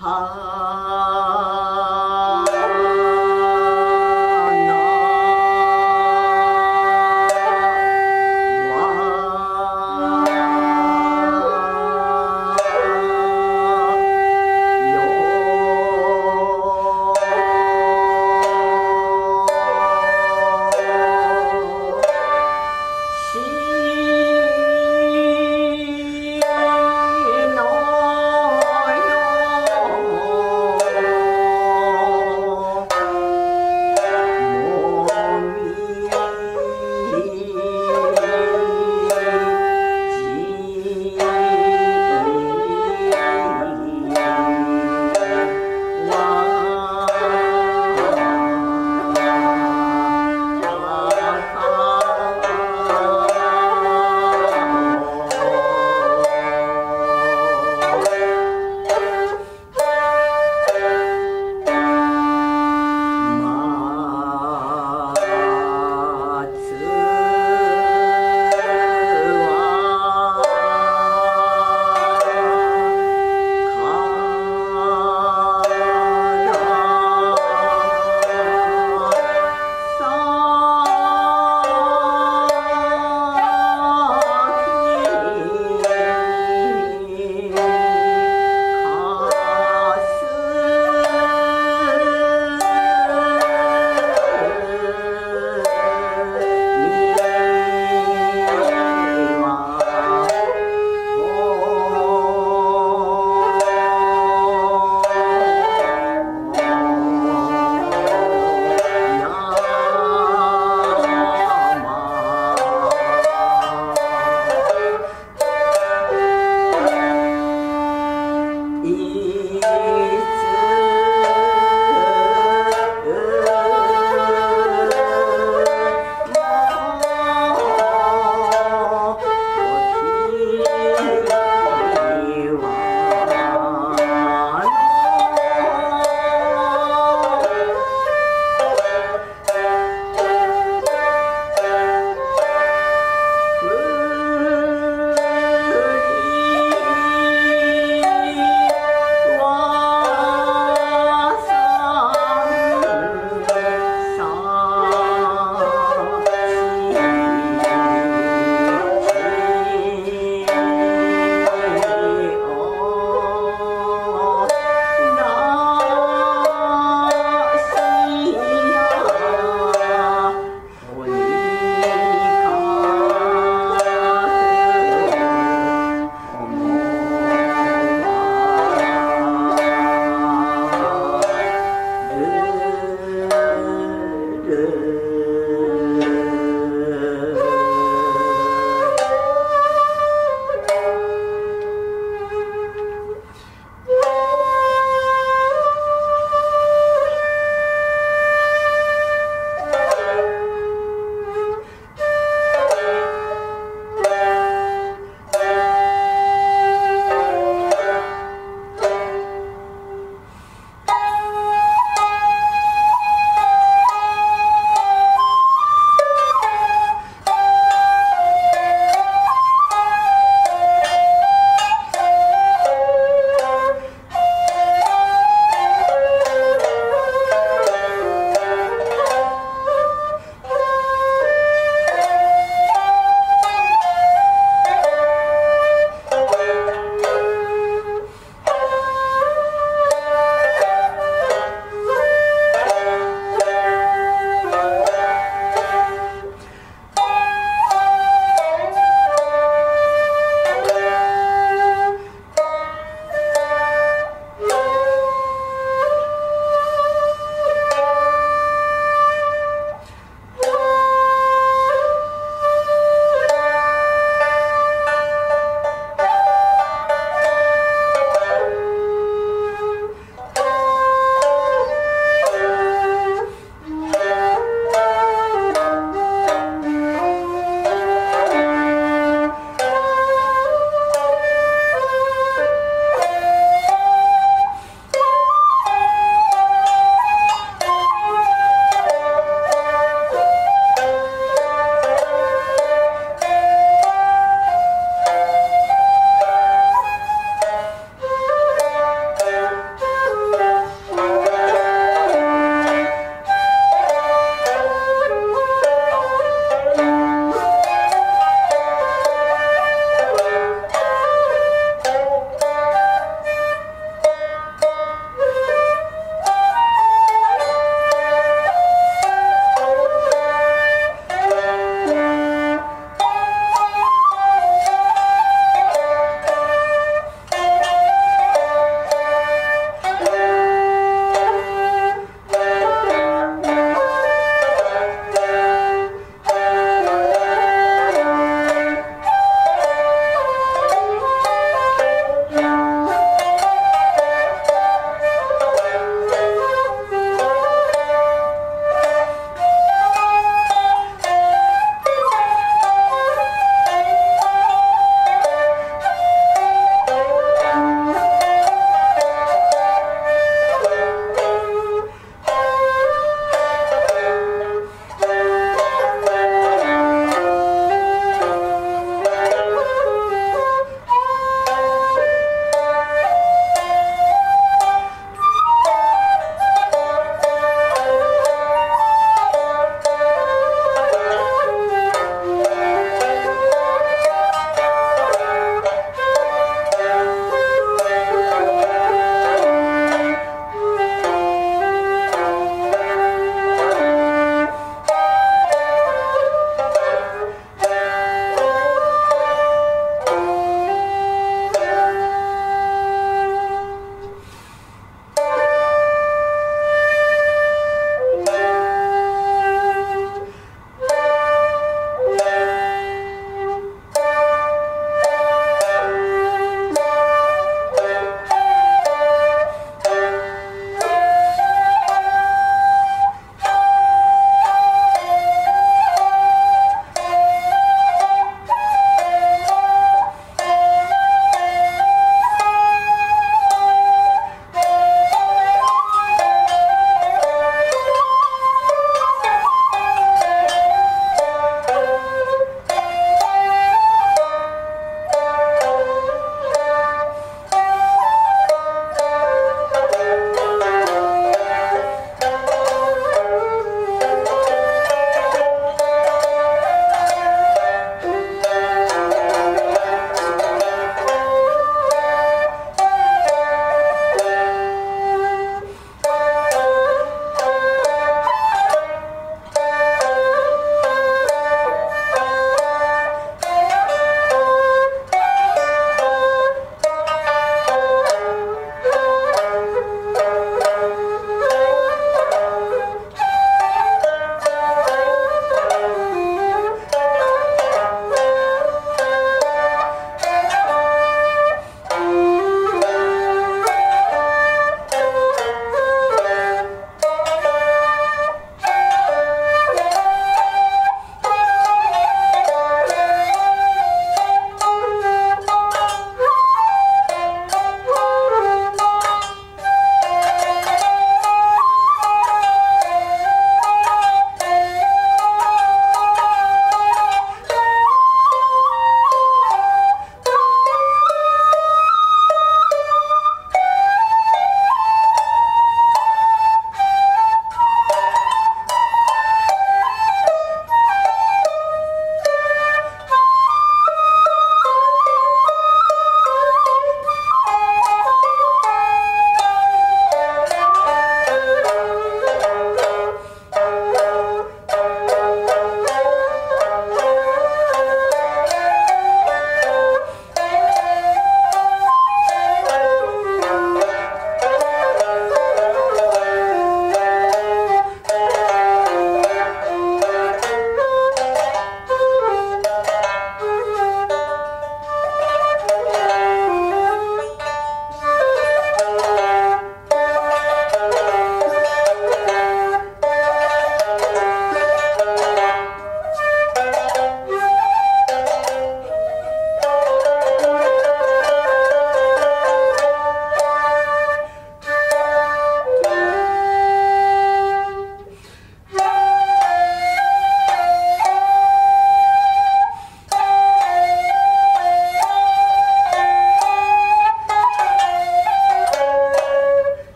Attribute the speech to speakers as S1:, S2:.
S1: ha.